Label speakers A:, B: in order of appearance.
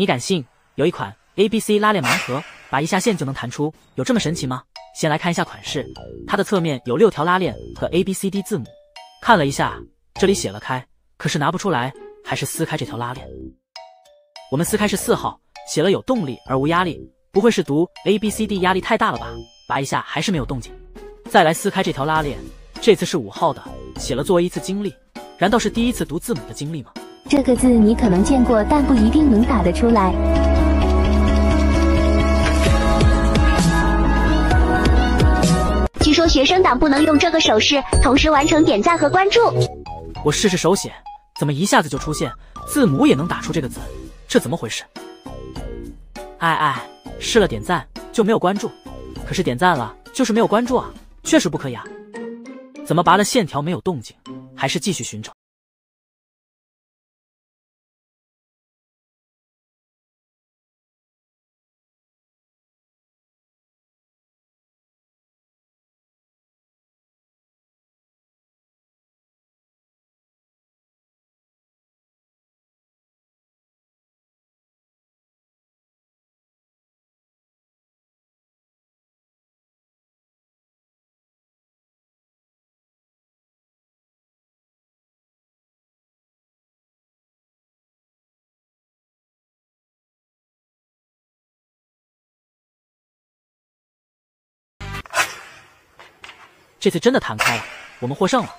A: 你敢信？有一款 A B C 拉链盲盒，拔一下线就能弹出，有这么神奇吗？先来看一下款式，它的侧面有六条拉链和 A B C D 字母。看了一下，这里写了开，可是拿不出来，还是撕开这条拉链。我们撕开是四号，写了有动力而无压力，不会是读 A B C D 压力太大了吧？拔一下还是没有动静。再来撕开这条拉链，这次是五号的，写了作为一次经历，难道是第一次读字母的经历吗？
B: 这个字你可能见过，但不一定能打得出来。
C: 据说学生党不能用这个手势同时完成点赞和关注。
A: 我试试手写，怎么一下子就出现字母也能打出这个字？这怎么回事？哎哎，试了点赞就没有关注，可是点赞了就是没有关注啊，确实不可以啊！怎么拔了线条没有动静？还是继续寻找？这次真的弹开了，我们获胜了。